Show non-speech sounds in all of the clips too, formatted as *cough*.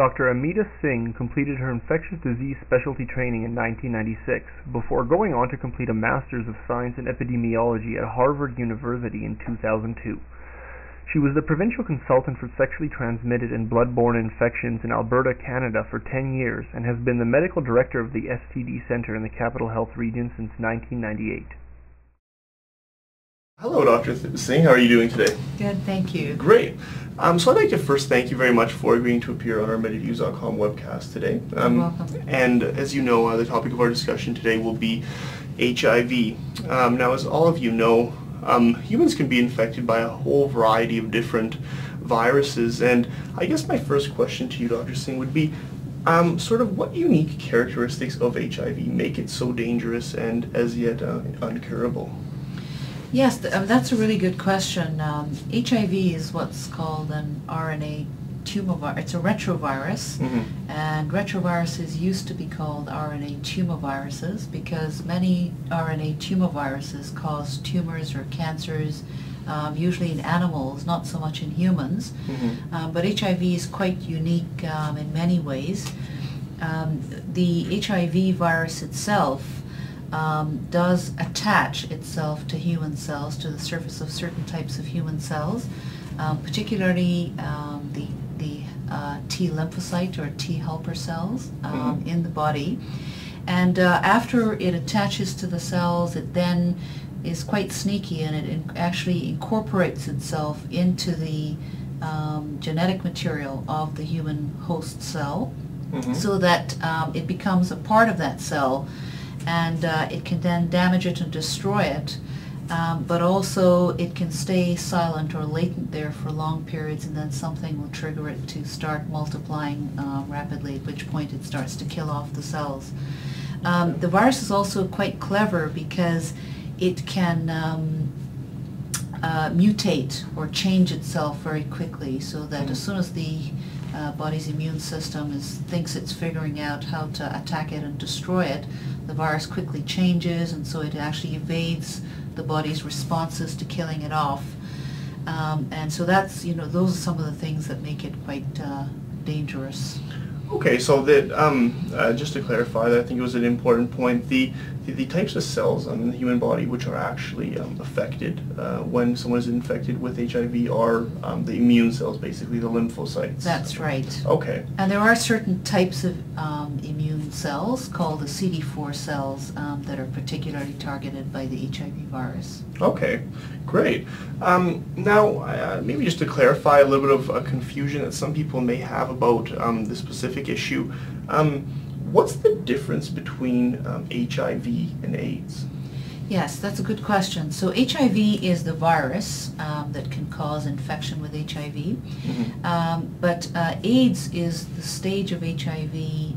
Dr. Ameeta Singh completed her infectious disease specialty training in 1996 before going on to complete a Master's of Science in Epidemiology at Harvard University in 2002. She was the provincial consultant for sexually transmitted and blood-borne infections in Alberta, Canada for 10 years and has been the medical director of the STD Centre in the Capital Health Region since 1998. Hello, Dr. Singh. How are you doing today? Good, thank you. Great. Um, so I'd like to first thank you very much for agreeing to appear on our MediViews.com webcast today. Um, You're welcome. And as you know, uh, the topic of our discussion today will be HIV. Um, now, as all of you know, um, humans can be infected by a whole variety of different viruses. And I guess my first question to you, Dr. Singh, would be um, sort of what unique characteristics of HIV make it so dangerous and as yet uh, uncurable? Yes, th- um, that's a really good question. Um, HIV is what's called an RNA tumor virus. It's a retrovirus, mm-hmm. and retroviruses used to be called RNA tumor viruses because many RNA tumor viruses cause tumors or cancers, um, usually in animals, not so much in humans. Mm-hmm. Um, but HIV is quite unique um, in many ways. Um, the HIV virus itself um, does attach itself to human cells, to the surface of certain types of human cells, um, particularly um, the, the uh, T lymphocyte or T helper cells um, mm-hmm. in the body. And uh, after it attaches to the cells, it then is quite sneaky and it in- actually incorporates itself into the um, genetic material of the human host cell mm-hmm. so that um, it becomes a part of that cell and uh, it can then damage it and destroy it. Um, but also it can stay silent or latent there for long periods and then something will trigger it to start multiplying uh, rapidly, at which point it starts to kill off the cells. Um, the virus is also quite clever because it can um, uh, mutate or change itself very quickly so that as soon as the uh, body's immune system is, thinks it's figuring out how to attack it and destroy it, the virus quickly changes and so it actually evades the body's responses to killing it off. Um, and so that's, you know, those are some of the things that make it quite uh, dangerous. Okay, so that um, uh, just to clarify, that I think it was an important point. The the, the types of cells in the human body which are actually um, affected uh, when someone is infected with HIV are um, the immune cells, basically the lymphocytes. That's right. Okay. And there are certain types of um, immune cells called the CD4 cells um, that are particularly targeted by the HIV virus. Okay, great. Um, now, uh, maybe just to clarify a little bit of a confusion that some people may have about um, the specific issue. Um, What's the difference between um, HIV and AIDS? Yes, that's a good question. So HIV is the virus um, that can cause infection with HIV, mm-hmm. um, but uh, AIDS is the stage of HIV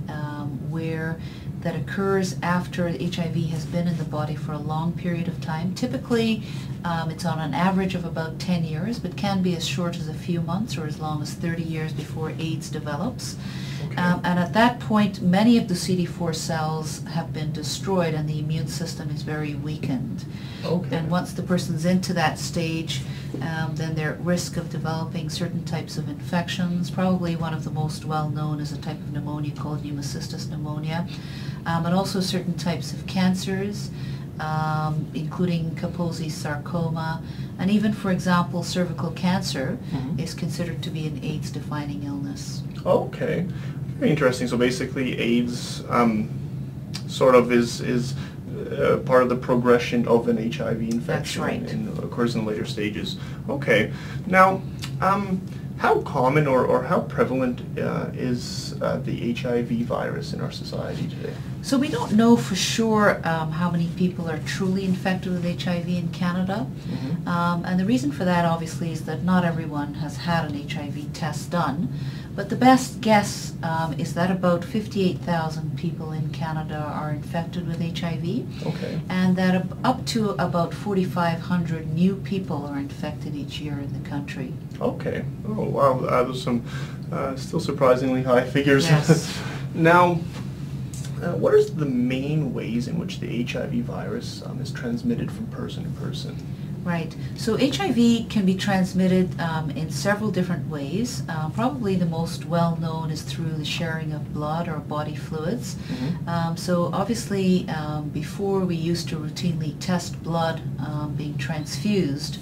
um, where that occurs after HIV has been in the body for a long period of time. Typically, um, it's on an average of about 10 years, but can be as short as a few months or as long as 30 years before AIDS develops. Um, and at that point, many of the CD4 cells have been destroyed and the immune system is very weakened. Okay. And once the person's into that stage, um, then they're at risk of developing certain types of infections. Probably one of the most well-known is a type of pneumonia called pneumocystis pneumonia um, and also certain types of cancers, um, including Kaposi sarcoma, and even, for example, cervical cancer mm-hmm. is considered to be an AIDS-defining illness. Okay, very interesting. So basically, AIDS um, sort of is is uh, part of the progression of an HIV infection. That's right. And occurs in later stages. Okay, now. Um, how common or, or how prevalent uh, is uh, the HIV virus in our society today? So we don't know for sure um, how many people are truly infected with HIV in Canada. Mm-hmm. Um, and the reason for that obviously is that not everyone has had an HIV test done. But the best guess um, is that about 58,000 people in Canada are infected with HIV. Okay. And that up to about 4,500 new people are infected each year in the country. Okay. Oh, wow. Uh, those some uh, still surprisingly high figures. Yes. *laughs* now, uh, what are the main ways in which the HIV virus um, is transmitted from person to person? Right. So HIV can be transmitted um, in several different ways. Uh, probably the most well known is through the sharing of blood or body fluids. Mm-hmm. Um, so obviously, um, before we used to routinely test blood um, being transfused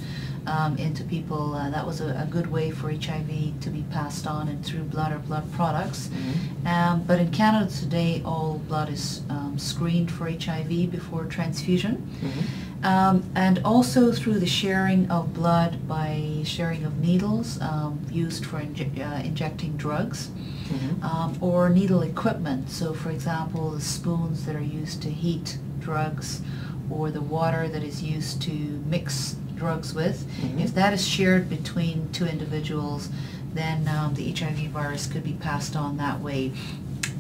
um, into people, uh, that was a, a good way for HIV to be passed on and through blood or blood products. Mm-hmm. Um, but in Canada today, all blood is um, screened for HIV before transfusion. Mm-hmm. Um, and also through the sharing of blood by sharing of needles um, used for inje- uh, injecting drugs Mm-hmm. um, or needle equipment. So for example, the spoons that are used to heat drugs or the water that is used to mix drugs with, Mhm. if that is shared between two individuals, then um, the HIV virus could be passed on that way.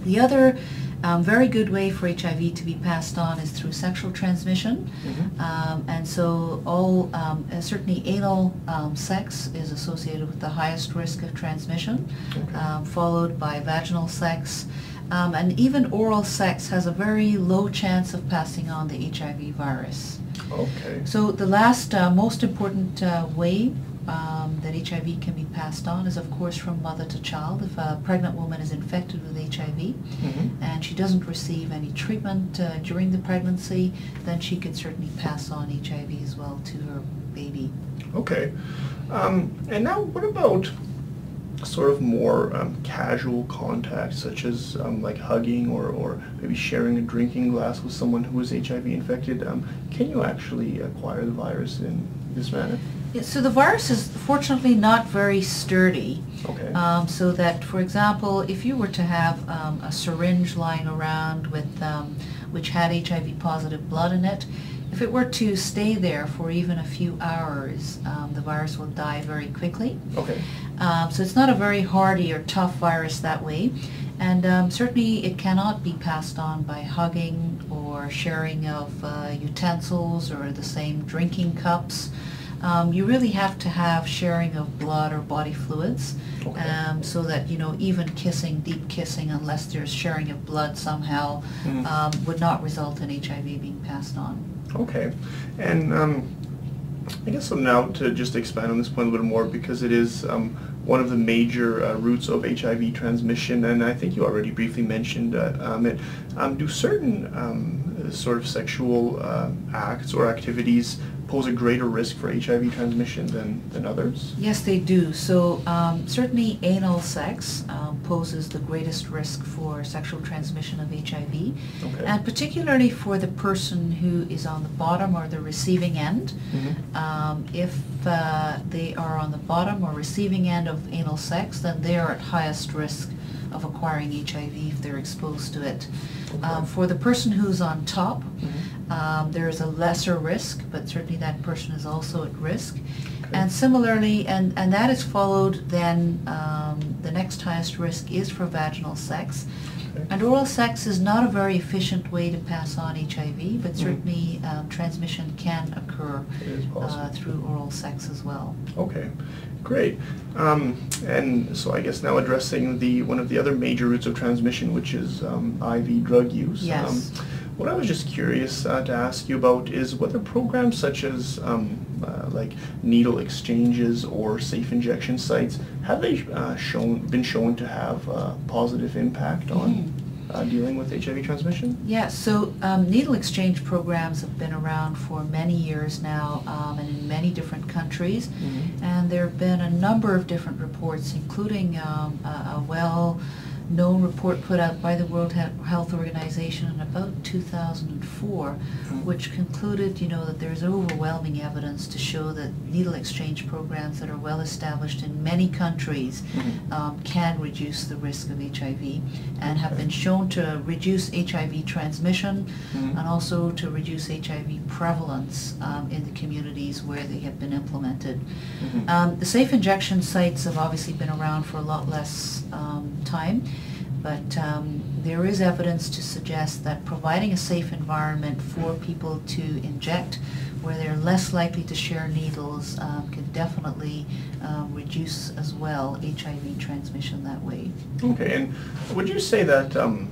The other um, very good way for HIV to be passed on is through sexual transmission. Mhm. Um, and so all, um, uh, certainly anal um, sex is associated with the highest risk of transmission, Okay. um, followed by vaginal sex. Um, and even oral sex has a very low chance of passing on the HIV virus. Okay. So the last uh, most important uh, way um, that HIV can be passed on is of course from mother to child. If a pregnant woman is infected with HIV Mm-hmm. and she doesn't receive any treatment uh, during the pregnancy, then she could certainly pass on HIV as well to her baby. Okay. Um, and now, what about sort of more um, casual contact, such as um, like hugging or, or maybe sharing a drinking glass with someone who is HIV infected? Um, can you actually acquire the virus in this manner? Yeah, so the virus is fortunately not very sturdy. Okay. Um, so that, for example, if you were to have um, a syringe lying around with um, which had HIV positive blood in it, if it were to stay there for even a few hours, um, the virus will die very quickly. okay. Um, so it's not a very hardy or tough virus that way. And um, certainly it cannot be passed on by hugging or sharing of uh, utensils or the same drinking cups. Um, you really have to have sharing of blood or body fluids Okay. um, so that, you know, even kissing, deep kissing, unless there's sharing of blood somehow, Mhm. um, would not result in HIV being passed on. Okay. And um, I guess so now to just expand on this point a little more because it is um, one of the major uh, routes of HIV transmission, and I think you already briefly mentioned uh, um, it. Um, do certain um, sort of sexual uh, acts or activities pose a greater risk for HIV transmission than, than others? Yes, they do. So um, certainly anal sex um, poses the greatest risk for sexual transmission of HIV, Okay. and particularly for the person who is on the bottom or the receiving end. Mhm. Um, if uh, they are on the bottom or receiving end of anal sex, then they are at highest risk of acquiring HIV if they're exposed to it. Okay. Um, for the person who's on top, Mhm. Um, there is a lesser risk, but certainly that person is also at risk. Okay. And similarly, and, and that is followed then, um, the next highest risk is for vaginal sex. Okay. And oral sex is not a very efficient way to pass on HIV, but Mhm. certainly um, transmission can occur uh, through oral sex as well. Okay, great. Um, and so I guess now addressing the one of the other major routes of transmission, which is um, IV drug use. Yes. What I was just curious uh, to ask you about is whether programs such as um, uh, like needle exchanges or safe injection sites have they uh, shown been shown to have a positive impact on uh, dealing with HIV transmission? Yeah, so um, needle exchange programs have been around for many years now um, and in many different countries. Mhm. And there have been a number of different reports, including um, a, a well-known report put out by the World Health Organization in about 2004, Mhm. which concluded, you know, that there's overwhelming evidence to show that needle exchange programs that are well established in many countries Mhm. um, can reduce the risk of HIV and have been shown to reduce HIV transmission Mhm. and also to reduce HIV prevalence um, in the communities where they have been implemented. Um, the safe injection sites have obviously been around for a lot less um, time, but um, there is evidence to suggest that providing a safe environment for people to inject where they're less likely to share needles um, can definitely um, reduce as well HIV transmission that way. Okay, and would you say that um,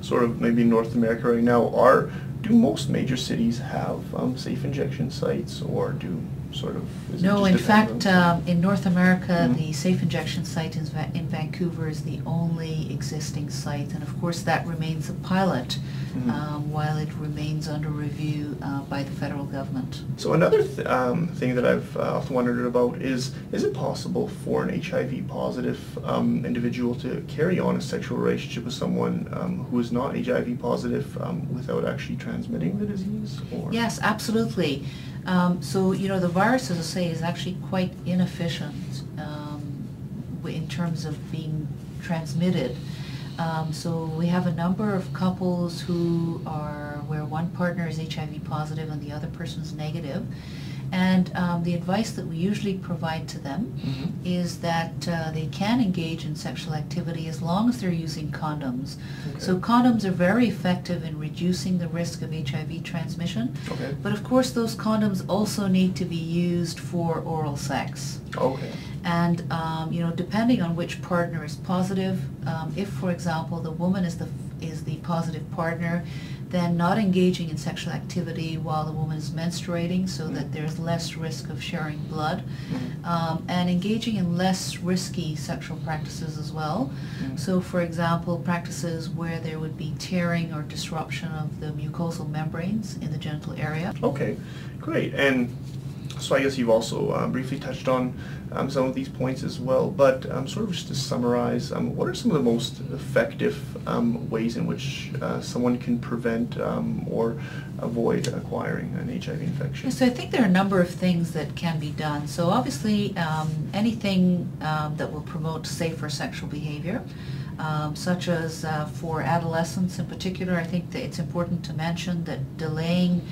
sort of maybe North America right now are do most major cities have um, safe injection sites, or do sort of? is No, in fact, um, in North America, Mhm. the safe injection site in Va- in Vancouver is the only existing site, and of course, that remains a pilot Mhm. um, while it remains under review uh, by the federal government. So another th- um, thing that I've uh, often wondered about is, is it possible for an HIV positive um, individual to carry on a sexual relationship with someone um, who is not HIV positive um, without actually transmitting the disease? Or? Yes, absolutely. Um, so, you know, the virus, as I say, is actually quite inefficient um, in terms of being transmitted. Um, so we have a number of couples who are, where one partner is HIV positive and the other person is negative. And um, the advice that we usually provide to them Mhm. is that uh, they can engage in sexual activity as long as they're using condoms. So condoms are very effective in reducing the risk of HIV transmission. Okay. But of course, those condoms also need to be used for oral sex. Okay. And, um, you know, depending on which partner is positive, um, if, for example, the woman is the, is the positive partner, then not engaging in sexual activity while the woman is menstruating so that there's less risk of sharing blood. Um, and engaging in less risky sexual practices as well. So, for example, practices where there would be tearing or disruption of the mucosal membranes in the genital area. Okay, great. And so I guess you've also uh, briefly touched on um, some of these points as well, but um, sort of just to summarize, um, what are some of the most effective um, ways in which uh, someone can prevent um, or avoid acquiring an HIV infection? So I think there are a number of things that can be done. So obviously, anything that will promote safer sexual behavior, um, such as uh, for adolescents in particular, I think that it's important to mention that delaying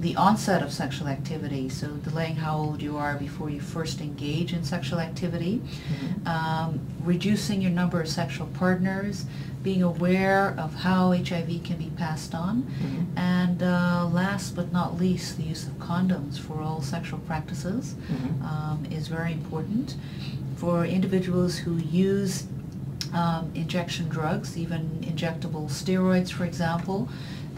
the onset of sexual activity, so delaying how old you are before you first engage in sexual activity, Mhm. um, reducing your number of sexual partners, being aware of how HIV can be passed on, Mhm. and uh, last but not least, the use of condoms for all sexual practices Mhm. um, is very important. For individuals who use um, injection drugs, even injectable steroids, for example,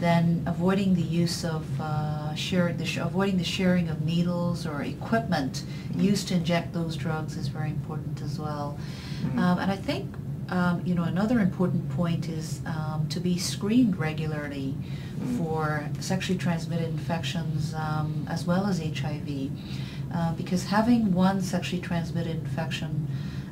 then avoiding the use of uh, share, the sh- avoiding the sharing of needles or equipment Mhm. used to inject those drugs is very important as well. Mhm. Um, and I think um, you know another important point is um, to be screened regularly Mhm. for sexually transmitted infections um, as well as HIV, uh, because having one sexually transmitted infection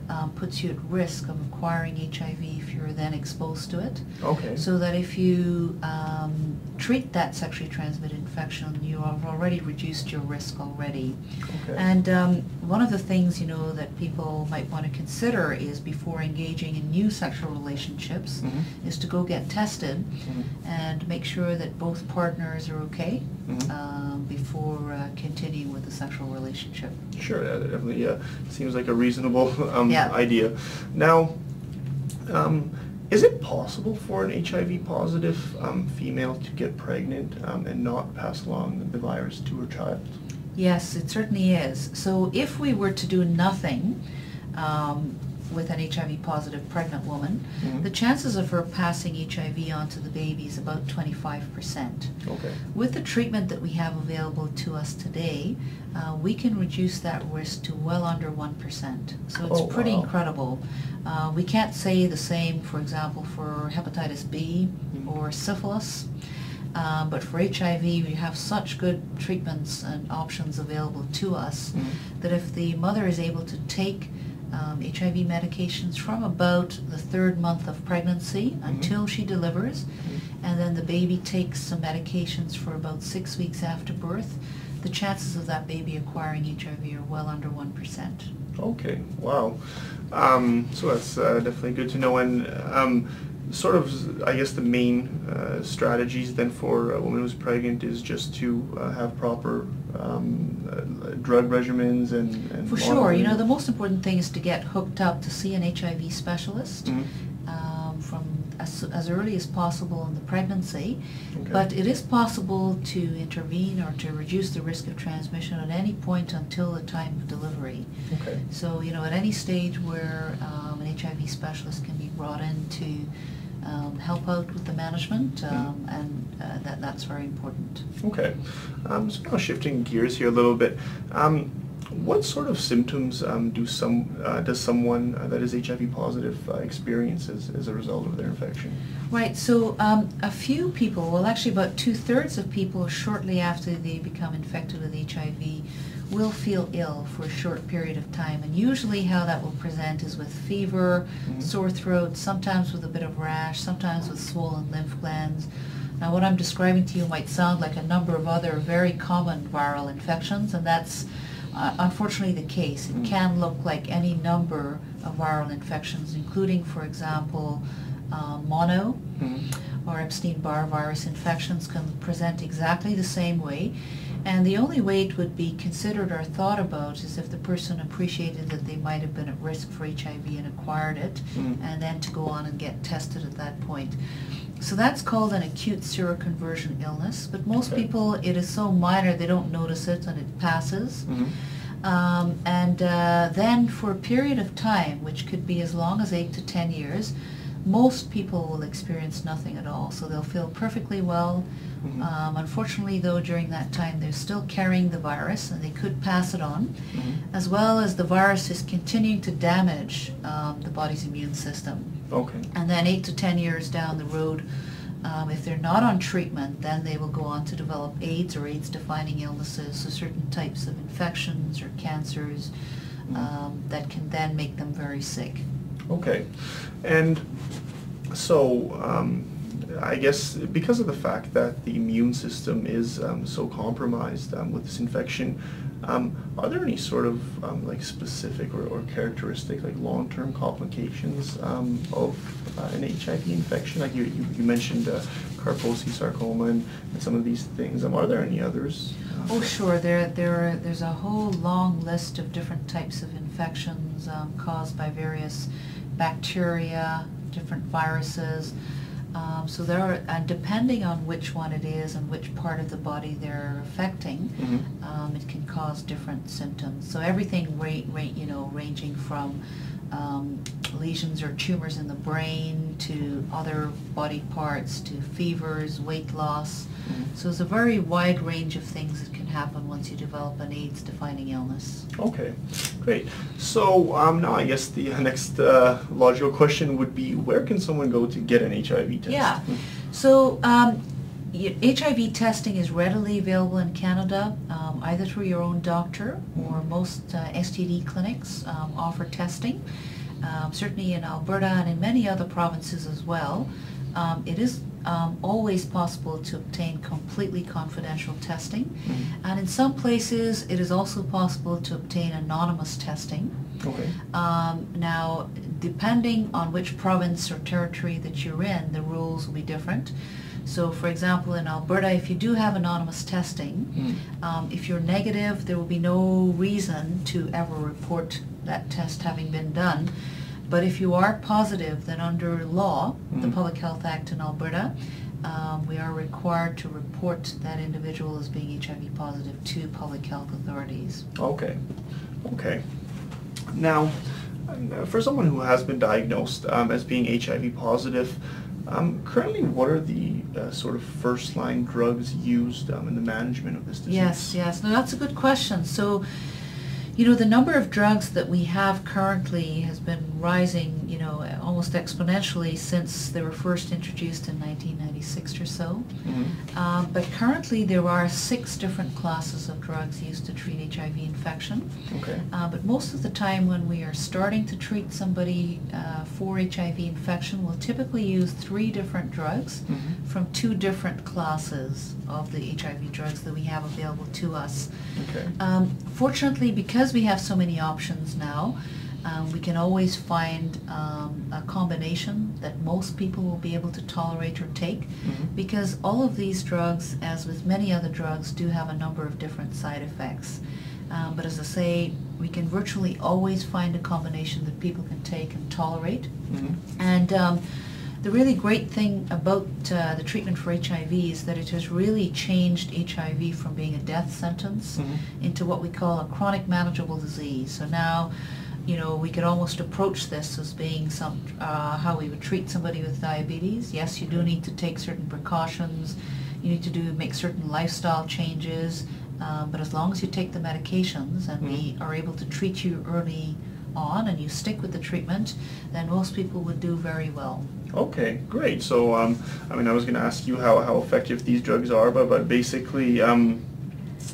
um, puts you at risk of acquiring HIV if you're then exposed to it. Okay. So that if you um, treat that sexually transmitted infection, you have already reduced your risk already. Okay. And um, one of the things, you know, that people might want to consider is before engaging in new sexual relationships, Mhm. is to go get tested Mhm. and make sure that both partners are okay Mhm. um, before uh, continuing with the sexual relationship. Sure, that definitely uh, seems like a reasonable *laughs* um, Yeah. idea. Now, um, is it possible for an HIV positive um, female to get pregnant um, and not pass along the virus to her child? Yes, it certainly is. So if we were to do nothing um, with an HIV positive pregnant woman, Mhm. the chances of her passing HIV onto the baby is about 25%. Okay. With the treatment that we have available to us today, uh, we can reduce that risk to well under 1%. So it's Oh, pretty wow. incredible. Uh, we can't say the same, for example, for hepatitis B Mhm. or syphilis. Um, but for HIV, we have such good treatments and options available to us Mhm. that if the mother is able to take um, HIV medications from about the third month of pregnancy Mhm. until she delivers, Mhm. and then the baby takes some medications for about six weeks after birth, the chances of that baby acquiring HIV are well under 1%. Okay, wow. Um, so that's uh, definitely good to know. And um, sort of, I guess the main uh, strategies then for a woman who's pregnant is just to uh, have proper um, uh, drug regimens and, and For sure, you know, the most important thing is to get hooked up to see an HIV specialist Mhm. um, from as, as early as possible in the pregnancy. Okay. But it is possible to intervene or to reduce the risk of transmission at any point until the time of delivery. Okay. So, you know, at any stage where um, an HIV specialist can be brought in to um, help out with the management, um, and uh, that, that's very important. Okay. Um, so now shifting gears here a little bit. Um, what sort of symptoms um, do some uh, does someone uh, that is HIV positive uh, experience as, as a result of their infection? Right, so um, a few people, well actually about two-thirds of people shortly after they become infected with HIV will feel ill for a short period of time. And usually how that will present is with fever, Mhm. sore throat, sometimes with a bit of rash, sometimes with swollen lymph glands. Now what I'm describing to you might sound like a number of other very common viral infections, and that's uh, unfortunately the case. It Mm. can look like any number of viral infections, including, for example, uh, mono, Mm-hmm. or Epstein-Barr virus infections can present exactly the same way. And the only way it would be considered or thought about is if the person appreciated that they might have been at risk for HIV and acquired it, Mhm. and then to go on and get tested at that point. So that's called an acute seroconversion illness, but most Okay. people, it is so minor they don't notice it and it passes. Mm-hmm. Um, and uh, then for a period of time, which could be as long as eight to ten years, most people will experience nothing at all. So they'll feel perfectly well. Mhm. Um, unfortunately, though, during that time, they're still carrying the virus and they could pass it on, Mhm. as well as the virus is continuing to damage um, the body's immune system. Okay. And then eight to ten years down the road, um, if they're not on treatment, then they will go on to develop AIDS or AIDS-defining illnesses, so certain types of infections or cancers Mm. um, that can then make them very sick. Okay. And so, um, I guess because of the fact that the immune system is um, so compromised um, with this infection, um, are there any sort of um, like specific or, or characteristic like long-term complications um, of uh, an HIV infection? Like you, you, you mentioned uh, Kaposi sarcoma and, and some of these things. Um, are there any others? Oh, sure. There, there, are, there's a whole long list of different types of infections um, caused by various bacteria, different viruses. Um, so there are, and depending on which one it is and which part of the body they're affecting, Mhm. um, it can cause different symptoms. So everything, you know, ranging from um, lesions or tumors in the brain to other body parts to fevers, weight loss. Mhm. So it's a very wide range of things that can happen once you develop an AIDS-defining illness. Okay, great. So um, now I guess the next uh, logical question would be, where can someone go to get an HIV test? Yeah. So um, HIV testing is readily available in Canada, um, either through your own doctor or most uh, STD clinics um, offer testing. Um, certainly in Alberta and in many other provinces as well. Um, it is um, always possible to obtain completely confidential testing. Mhm. And in some places, it is also possible to obtain anonymous testing. Okay. Um, now, depending on which province or territory that you're in, the rules will be different. So, for example, in Alberta, if you do have anonymous testing, Mm. um, if you're negative, there will be no reason to ever report that test having been done. But if you are positive, then under law, the Mhm. Public Health Act in Alberta, um, we are required to report that individual as being HIV positive to public health authorities. Okay. Okay. Now, for someone who has been diagnosed um, as being HIV positive, um, currently what are the uh, sort of first-line drugs used um, in the management of this disease? Yes, yes. No, that's a good question. So, you know, the number of drugs that we have currently has been rising, you know, almost exponentially since they were first introduced in 1996 or so. Mhm. Um, but currently there are six different classes of drugs used to treat HIV infection. Okay. Uh, but most of the time when we are starting to treat somebody uh, for HIV infection, we'll typically use three different drugs Mhm. from two different classes of the HIV drugs that we have available to us. Okay. Um, fortunately, because we have so many options now, um, we can always find um, a combination that most people will be able to tolerate or take Mhm. because all of these drugs, as with many other drugs, do have a number of different side effects. Um, but as I say, we can virtually always find a combination that people can take and tolerate. Mhm. And um, the really great thing about uh, the treatment for HIV is that it has really changed HIV from being a death sentence Mhm. into what we call a chronic manageable disease. So now, you know, we could almost approach this as being some, uh, how we would treat somebody with diabetes. Yes, you do need to take certain precautions, you need to do, make certain lifestyle changes, um, but as long as you take the medications and we are able to treat you early on and you stick with the treatment, then most people would do very well. Okay, great. So, um, I mean, I was going to ask you how, how effective these drugs are, but, but basically, um,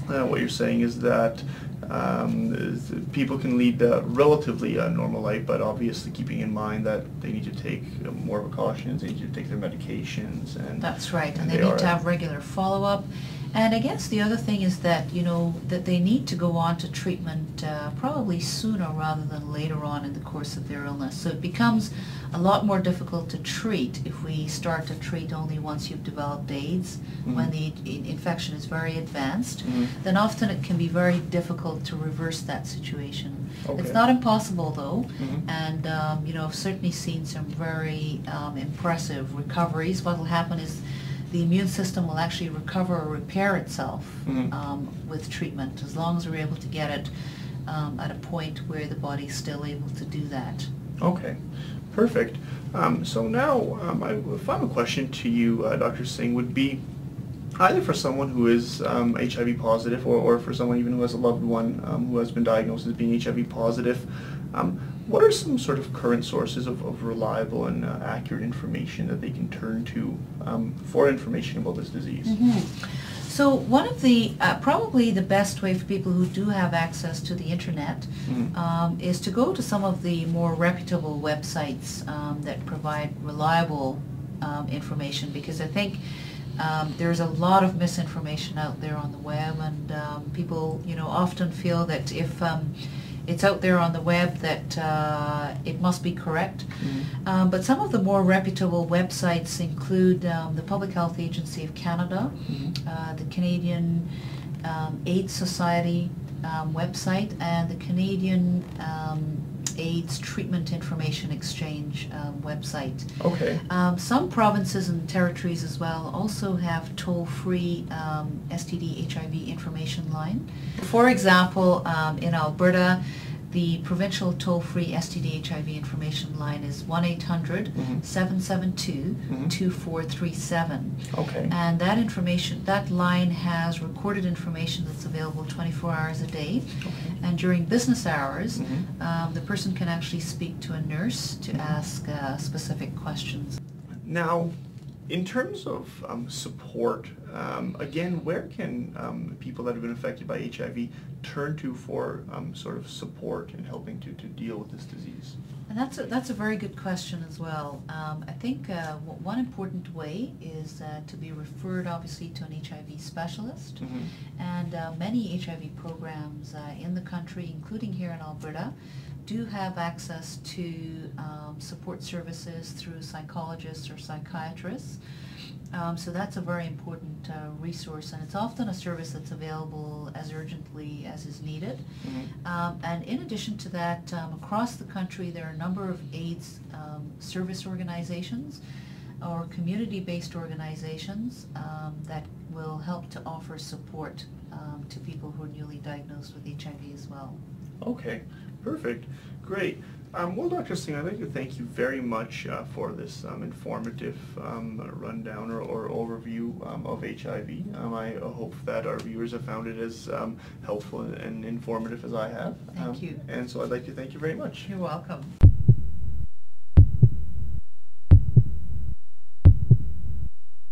uh, what you're saying is that um, people can lead a relatively uh, normal life, but obviously keeping in mind that they need to take uh, more precautions, they need to take their medications, and That's right, and And they they need are- to have regular follow-up. And I guess the other thing is that, you know, that they need to go on to treatment uh, probably sooner rather than later on in the course of their illness. So it becomes a lot more difficult to treat if we start to treat only once you've developed AIDS, when the infection is very advanced. Mhm. Then often it can be very difficult to reverse that situation. Okay. It's not impossible though, Mhm. and um, you know, I've certainly seen some very um, impressive recoveries. What will happen is the immune system will actually recover or repair itself Mhm. um, with treatment, as long as we're able to get it um, at a point where the body's still able to do that. Okay, perfect. Um, so now, um, my final question to you, uh, Dr. Singh, would be either for someone who is um, HIV positive or, or for someone even who has a loved one um, who has been diagnosed as being HIV positive, um, what are some sort of current sources of, of reliable and uh, accurate information that they can turn to um, for information about this disease? So one of the, uh, probably the best way for people who do have access to the internet Mhm. um, is to go to some of the more reputable websites um, that provide reliable um, information because I think um, there's a lot of misinformation out there on the web and um, people, you know, often feel that if um, it's out there on the web that uh, it must be correct. Mhm. Um, but some of the more reputable websites include um, the Public Health Agency of Canada, Mhm. uh, the Canadian um, AIDS Society um, website, and the Canadian um, AIDS Treatment Information Exchange um, website. Okay. Um, some provinces and territories as well also have toll-free um, STD HIV information line. For example, um, in Alberta, the provincial toll-free STD HIV information line is 1-800-772-2437. Okay. And that information, that line has recorded information that's available 24 hours a day. And during business hours, Mhm. um, the person can actually speak to a nurse to ask uh, specific questions. Now, in terms of um, support, um, again, where can um, people that have been affected by HIV turn to for um, sort of support in helping to, to deal with this disease? And that's a, that's a very good question as well. Um, I think uh, w- one important way is uh, to be referred, obviously, to an HIV specialist. Mhm. And uh, many HIV programs uh, in the country, including here in Alberta, do have access to um, support services through psychologists or psychiatrists. Um, so that's a very important uh, resource, and it's often a service that's available as urgently as is needed. Mhm. Um, and in addition to that, um, across the country, there are a number of AIDS um, service organizations or community-based organizations um, that will help to offer support um, to people who are newly diagnosed with HIV as well. Okay, perfect, great. Um, well, Dr. Singh, I'd like to thank you very much uh, for this um, informative um, rundown or, or overview um, of HIV. Um, I uh, hope that our viewers have found it as um, helpful and informative as I have. Thank Um, you. And so I'd like to thank you very much. You're welcome.